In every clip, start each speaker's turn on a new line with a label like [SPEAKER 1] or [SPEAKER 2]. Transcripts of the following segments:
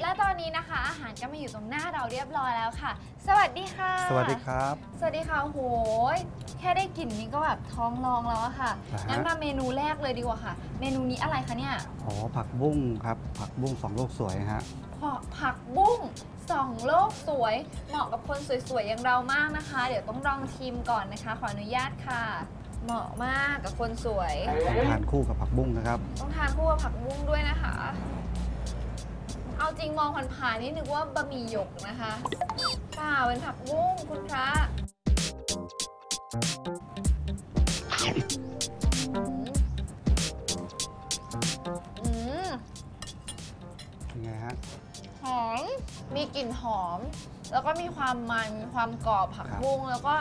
[SPEAKER 1] และตอนนี้นะคะ อาหารก็มาอยู่ตรงหน้าเราเรียบร้อยแล้วค่ะ สวัสดีค่ะ
[SPEAKER 2] สวัสดีครับ
[SPEAKER 1] สวัสดีค่ะโอ้โหแค่ได้กลิ่นนี้ก็แบบท้องรองแล้วอะค่ะะงั้นมาเมนูแรกเลยดีกว่าค่ะ เมนูนี้อะไรคะเนี่ย
[SPEAKER 2] อ๋อผักบุ้งครับ ผักบุ้งสองโลกสวยฮะ
[SPEAKER 1] ผักบุ้งสองโลกสวย เหมาะกับคนสวยๆอย่างเรามากนะคะ เดี๋ยวต้องลองชิมก่อนนะคะ ขออนุญาตค่ะ เหมาะมากกับคนสวย
[SPEAKER 2] ต้องทานคู่กับผักบุ้งนะครับ
[SPEAKER 1] ต้องทานคู่กับผักบุ้งด้วยนะคะ เอาจริงมองผ่านๆนี่นึกว่าบะหมี่หยกนะคะเปล่าเป็นผักบุ้งคุณพระอืมอืม
[SPEAKER 2] เป็นไงฮะ
[SPEAKER 1] หอม มีกลิ่นหอม แล้วก็มีความมันมีความกรอบผัก
[SPEAKER 2] ครับ
[SPEAKER 1] บุ้ง แล้วก็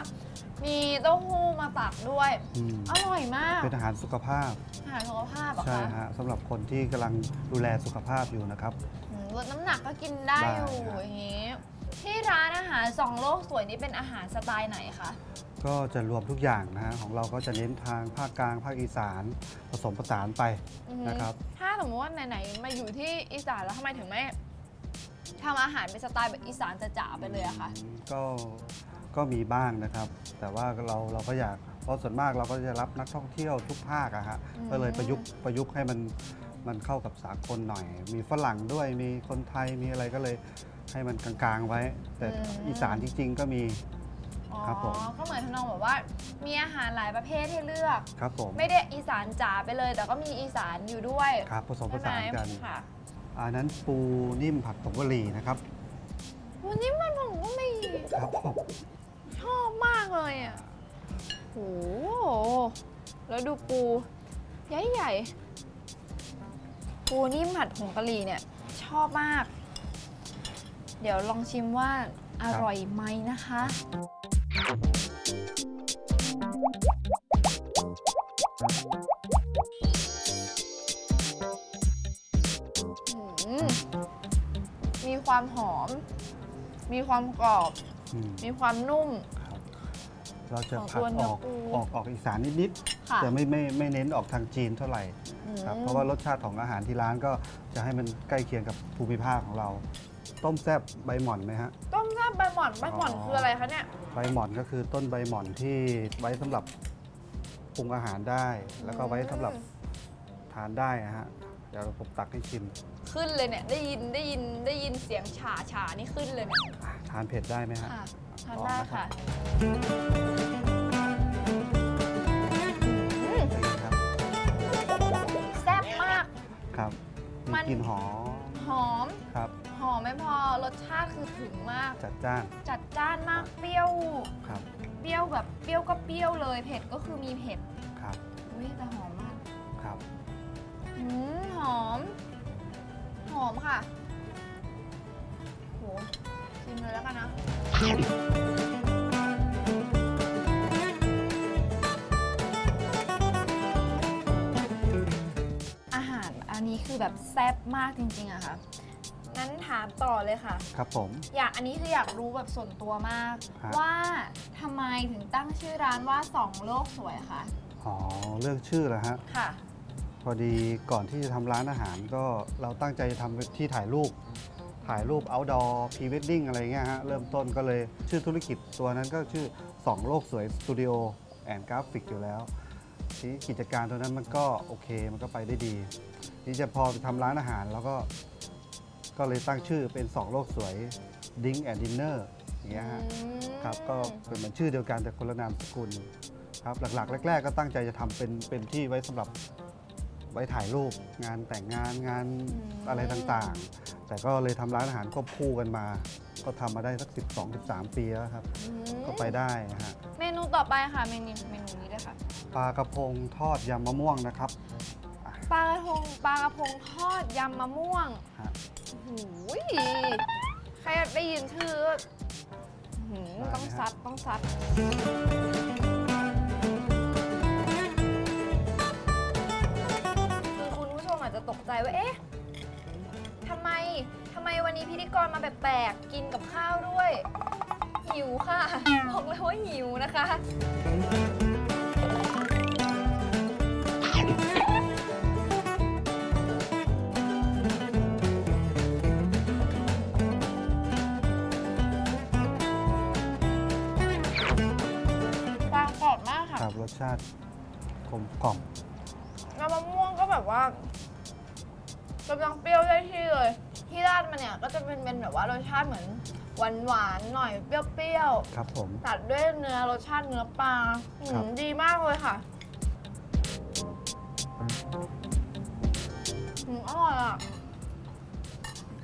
[SPEAKER 1] มีเต้าหู้มาตักด้วย
[SPEAKER 2] อืม
[SPEAKER 1] อร่อยมาก
[SPEAKER 2] เป็นอาหารสุขภาพ
[SPEAKER 1] อาหารสุขภาพเหรอะ
[SPEAKER 2] ใช่
[SPEAKER 1] คะ
[SPEAKER 2] ฮะสำหรับคนที่กำลังดูแลสุขภาพอยู่นะครับ
[SPEAKER 1] อืมลดน้ำหนักก็กินได้
[SPEAKER 2] ได้
[SPEAKER 1] อยู่
[SPEAKER 2] ครับ
[SPEAKER 1] อย่างนี้ ที่ร้านอาหารสองโลกสวยนี่เป็นอาหารสไตล์ไหนคะ
[SPEAKER 2] ก็จะรวมทุกอย่างนะฮะของเราก็จะเน้นทางภาคกลาง ภาคอีสานผสมผสานไป
[SPEAKER 1] อือฮึ
[SPEAKER 2] นะครับ
[SPEAKER 1] ถ้าสมมติว่าไหนๆมาอยู่ที่อีสานแล้วทำไมถึงไม่ทำอาหารเป็นสไตล์แบบอีสานจ๋าๆไปเลยอะคะ
[SPEAKER 2] ก็ ก็มีบ้างนะครับ แต่ว่าเราเราก็อยากเพราะส่วนมากเราก็จะรับนักท่องเที่ยวทุกภาคอะฮะก็เลยประยุกต์ประยุกต์ให้มันมันเข้ากับสากลหน่อย มีฝรั่งด้วยมีคนไทยมีอะไรก็เลยให้มันกลางๆไว้ แต่อีสานจริงๆก็มี
[SPEAKER 1] อ๋อ
[SPEAKER 2] ครับผม
[SPEAKER 1] ก็เหมือนทำนองแบบว่า มีอาหารหลายประเภทให้เลือก
[SPEAKER 2] ครับผม
[SPEAKER 1] ไม่ได้อีสานจ๋าไปเลย แต่ก็มีอีสานอยู่ด้วย
[SPEAKER 2] ครับผสมผ
[SPEAKER 1] ใช่ไหม
[SPEAKER 2] สานกัน
[SPEAKER 1] ค่ะ
[SPEAKER 2] อันนั้นปูนิ่มผัดผงกะหรี่นะครับ
[SPEAKER 1] วันนี้มันผมก็ไม่
[SPEAKER 2] ครับผม
[SPEAKER 1] ชอบ มากเลยอะโห แล้วดูปู ใหญ่ๆปูนิ่มผัดผงกะหรี่เนี่ย ชอบมาก เดี๋ยวลองชิมว่าอร่อยไหมนะคะอืมมีความหอม มีความกรอบ
[SPEAKER 2] อืม
[SPEAKER 1] มีความนุ่ม
[SPEAKER 2] ครับ เราจะ
[SPEAKER 1] ของ
[SPEAKER 2] ผัด
[SPEAKER 1] ตัวเนื้
[SPEAKER 2] อ
[SPEAKER 1] อ
[SPEAKER 2] อก
[SPEAKER 1] ปู
[SPEAKER 2] ออกออกอีสานนิด
[SPEAKER 1] ค่ะ
[SPEAKER 2] ๆจะไม่ไม่ไม่เน้นออกทางจีนเท่าไหร่
[SPEAKER 1] อืม
[SPEAKER 2] ครับเพราะว่ารสชาติของอาหารที่ร้านก็จะให้มันใกล้เคียงกับภูมิภาคของเรา ต้มแซบใบหม่อนไหมฮะ
[SPEAKER 1] ต้มแซ่บใบหม่อนใบหม่อน
[SPEAKER 2] อ๋อ
[SPEAKER 1] คืออะไรคะเนี่ย
[SPEAKER 2] ใบหม่อนก็คือต้นใบหม่อนที่ไว้สำหรับปรุงอาหารได้ แล้วก็ไว้สำหรับทานได้นะฮะ เดี๋ยวผมตักให้ชิม
[SPEAKER 1] ขึ้นเลยเนี่ยได้ยินได้ยินได้ยินเสียงฉาฉานี่ขึ้นเลยเนี่ย
[SPEAKER 2] อะทานเผ็ดได้ไหมฮะ
[SPEAKER 1] ค่ะทาน
[SPEAKER 2] ลอง
[SPEAKER 1] ได้
[SPEAKER 2] นะครับ
[SPEAKER 1] ค่ะอืม
[SPEAKER 2] เป็นไงครับ
[SPEAKER 1] แซ่บมาก
[SPEAKER 2] ครับ
[SPEAKER 1] มั
[SPEAKER 2] มี
[SPEAKER 1] น
[SPEAKER 2] กลิ่นหอม
[SPEAKER 1] หอม
[SPEAKER 2] ครับ
[SPEAKER 1] หอมไม่พอรสชาติคือถึงมาก
[SPEAKER 2] จัดจ้าน
[SPEAKER 1] จัดจ้านมากเปรี้ยว
[SPEAKER 2] ครับ
[SPEAKER 1] เปรี้ยวแบบเปรี้ยวก็เปรี้ยวเลย เผ็ดก็คือมีเผ็ด
[SPEAKER 2] ครับ
[SPEAKER 1] อุ้ยแต่หอมมาก
[SPEAKER 2] ครับ
[SPEAKER 1] อื มหอม หอมค่ะโหชิมเลยแล้วกันนะ อาหารอันนี้คือแบบแซ่บมากจริงๆอะค่ะ งั้นถามต่อเลยค่ะ
[SPEAKER 2] ครับผม
[SPEAKER 1] อยากอันนี้คืออยากรู้แบบส่วนตัวมาก
[SPEAKER 2] ครับ
[SPEAKER 1] ว่าทำไมถึงตั้งชื่อร้านว่าส่องโลกสวยคะ
[SPEAKER 2] อ๋อเรื่องชื่อเหรอฮะ
[SPEAKER 1] ค่ะ
[SPEAKER 2] พอดีก่อนที่จะทำร้านอาหารก็เราตั้งใจจะทำที่ถ่ายรูป ถ่ายรูป outdoor pre wedding อะไรเงี้ยฮะ เริ่มต้นก็เลยชื่อธุรกิจตัวนั้นก็ชื่อ ส่องโลกสวย studio and graphic อยู่แล้วทีนี้กิจการตัวนั้นมันก็โอเคมันก็ไปได้ดีที่จะพอทำร้านอาหารแล้วก็ ก็เลยตั้งชื่อเป็น 2 โลกสวย Ding and Dinner อย่างเงี้ยฮะครับก็เป็นเหมือนชื่อเดียวกันแต่คนละนามสกุลครับหลักๆ แรก ๆ ก็ตั้งใจจะทำเป็นเป็นที่ไว้สำหรับไว้ถ่ายรูปงานแต่งงานงาน
[SPEAKER 1] อืม
[SPEAKER 2] อะไรต่างๆ แต่ก็เลยทำร้านอาหารควบคู่กันมา ก็ทำมาได้สัก 12-13 ปีแล้วครับ
[SPEAKER 1] อืม
[SPEAKER 2] ก็ไปได้นะฮะ
[SPEAKER 1] เมนูต่อไปค่ะเมนูเมนูนี้เลยค่ะ
[SPEAKER 2] ปลากระพงทอดยำมะม่วงนะครับ
[SPEAKER 1] ปลากระพงปลากระพงทอดยำมะม่วง
[SPEAKER 2] ฮะ
[SPEAKER 1] หูยแค่ได้ยินชื่อหืม
[SPEAKER 2] ได้ไหม
[SPEAKER 1] ต้อง
[SPEAKER 2] ฮะ
[SPEAKER 1] ซัดต้องซัดายว่า เอ๊ะทำไมทำไมวันนี้พิธีกรมาแบบแปลกกินกับข้าวด้วย หิวค่ะ บอกเลยว่าหิวนะคะ ปลมากค่ะรส
[SPEAKER 2] ชาติกลมกล่อม
[SPEAKER 1] แล้วมะม่วงก็แบบว่า กำลังเปรี้ยวได้ที่เลย ที่ราดมันเนี่ยก็จะเป็นเป็นแบบว่ารสชาติเหมือนหวานหวานๆหน่อยเปรี้ยว
[SPEAKER 2] ครับผม
[SPEAKER 1] ๆตัดด้วยเนื้อรสชาติเนื้อปลาอืม
[SPEAKER 2] ครับ
[SPEAKER 1] ดีมากเลยค่ะอืมอร่อยอะ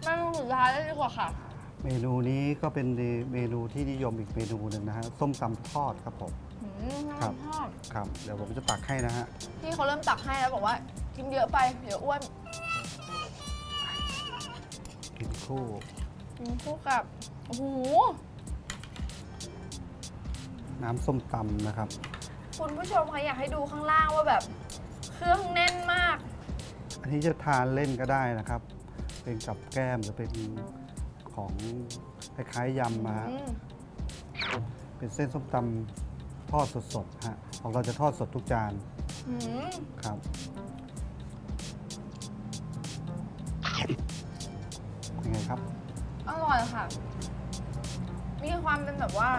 [SPEAKER 1] เมนูสุดท้ายเลยดีกว่าค่ะ
[SPEAKER 2] เมนูนี้ก็เป็นเมนูที่นิยมอีกเมนูหนึ่งนะฮะส้มตำทอดครับผม
[SPEAKER 1] อืม
[SPEAKER 2] ครับ
[SPEAKER 1] ชอบ
[SPEAKER 2] ครับ เดี๋ยวผมจะตักให้นะฮะ
[SPEAKER 1] พี่เขาเริ่มตักให้แล้วบอกว่ากินเยอะไปเดี๋ยวอ้วน
[SPEAKER 2] กินคู่
[SPEAKER 1] กินคู่กับ โอ้โห
[SPEAKER 2] น้ำส้มตำนะครับ
[SPEAKER 1] คุณผู้ชมคะอยากให้ดูข้างล่างว่าแบบ เครื่องแน่นมาก
[SPEAKER 2] อันนี้จะทานเล่นก็ได้นะครับ เป็นกับแก้มหรือเป็นของคล้ายๆยำมาฮะ
[SPEAKER 1] อืม
[SPEAKER 2] เป็นเส้นส้มตำทอดสดๆฮะของเราจะทอดสดทุกจาน
[SPEAKER 1] อืม
[SPEAKER 2] ครับ
[SPEAKER 1] ร่อยค่ะ มีความเป็นแบบว่า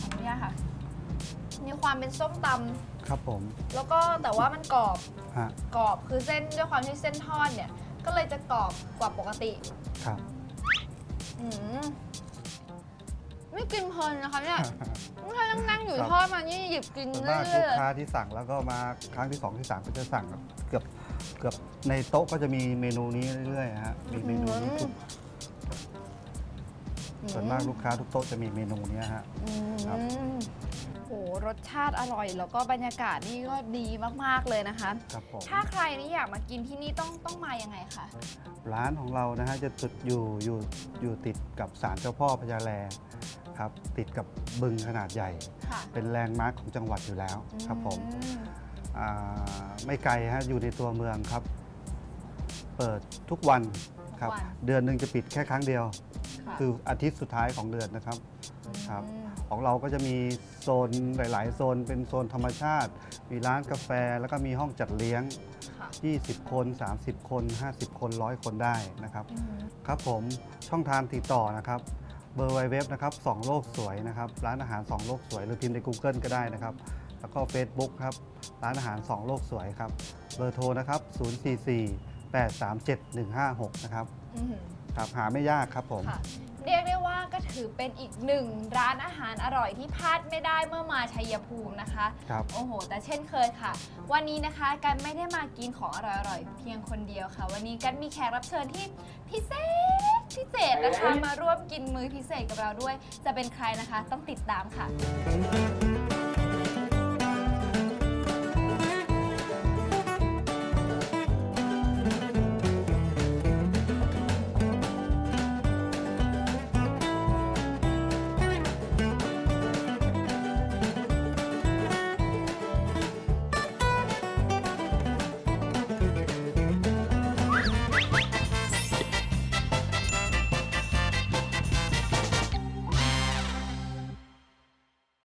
[SPEAKER 1] ขออนุญาตค่ะ มีความเป็นส้มต
[SPEAKER 2] ครับผมำ
[SPEAKER 1] แล้วก็แต่ว่ามันกรอบ
[SPEAKER 2] ฮะ
[SPEAKER 1] กรอบคือเส้นด้วยความที่เส้นทอดเนี่ย ก็เลยจะกรอบกว่าปกติ
[SPEAKER 2] ครับ
[SPEAKER 1] อืมไม่กินเพลินนะคะเนี่ยถ้านั่งนั่งๆอยู่
[SPEAKER 2] ครับ
[SPEAKER 1] ทอดมานี่หยิบกิน
[SPEAKER 2] ส่วน
[SPEAKER 1] เรื่
[SPEAKER 2] มาก
[SPEAKER 1] อย
[SPEAKER 2] ลู
[SPEAKER 1] ๆ
[SPEAKER 2] ก
[SPEAKER 1] เลย
[SPEAKER 2] ค้าที่สั่งแล้วก็มาครั้งที่สองที่สามก็จะสั่งเกือบเกือบในโต๊ะก็จะมีเมนูนี้เรื่อยๆฮะมีเมนูนี้ทุก ส่วนมากลูกค้าทุกโต๊ะจะมีเมนูเนี้ยฮะ
[SPEAKER 1] อืม
[SPEAKER 2] ครับ
[SPEAKER 1] โหรสชาติอร่อย แล้วก็บรรยากาศนี่ก็ดีมาก ๆ เลยนะคะ
[SPEAKER 2] ครับผม
[SPEAKER 1] ถ้าใครนี่อยากมากินที่นี่ต้องต้องมายังไงคะ
[SPEAKER 2] ร้านของเรานะฮะจะจุดอยู่อยู่อยู่ติดกับศาลเจ้าพ่อพญาแลครับติดกับบึงขนาดใหญ่
[SPEAKER 1] ค่ะ
[SPEAKER 2] เป็นแลนด์มาร์คของจังหวัดอยู่แล้วครับผม
[SPEAKER 1] อืม
[SPEAKER 2] อ่าไม่ไกลฮะอยู่ในตัวเมืองครับ เปิดทุกวัน ครับเดือนหนึ่งจะปิดแค่ครั้งเดียวะคืออาทิตย์สุดท้ายของเดือนนะครับ ครับ
[SPEAKER 1] อืม
[SPEAKER 2] ของเราก็จะมีโซนหลาย ๆ โซนเป็นโซนธรรมชาติ มีร้านกาแฟแล้วก็มีห้องจัดเลี้ยง
[SPEAKER 1] ค่ะ
[SPEAKER 2] 20 คน 30 คน 50 คน100คนได้นะครับ
[SPEAKER 1] อืม
[SPEAKER 2] ครับผมช่องทางติดต่อนะครับเบอร์ไวเว็บนะครับสองโลกสวยนะครับร้านอาหาร 2 โลกสวย หรือพิมพ์ใน Google ก็ได้นะครับ แล้วก็ Facebook ครับร้านอาหาร 2 โลกสวยครับเบอร์โทรนะครับ 044 837 156 นะครับ
[SPEAKER 1] อืม
[SPEAKER 2] ครับหาไม่ยากครับผม
[SPEAKER 1] ค่ะเรียกได้ว่าก็ถือเป็นอีกหนึ่งร้านอาหารอร่อยที่พลาดไม่ได้เมื่อมาชัยภูมินะคะ
[SPEAKER 2] ครับ
[SPEAKER 1] โอ้โห แต่เช่นเคยค่ะ วันนี้นะคะกันไม่ได้มากินของอร่อยๆ เพียงคนเดียวค่ะ วันนี้กันมีแขกรับเชิญที่พิเศษพิเศษนะคะมาร่วมกินมื้อพิเศษกับเราด้วย จะเป็นใครนะคะต้องติดตามค่ะ